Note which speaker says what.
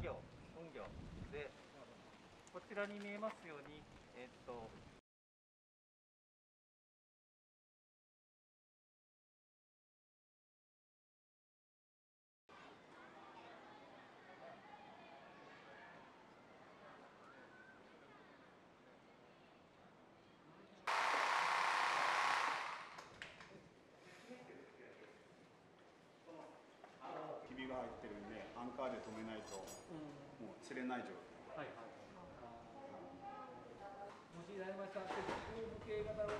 Speaker 1: 行本行でこちらに見えますようにえっと
Speaker 2: 入ってるんでアンカーで止めないともう釣れない状態。
Speaker 1: はいはい。もしやりました鉄鋼模型型の鉄鋼の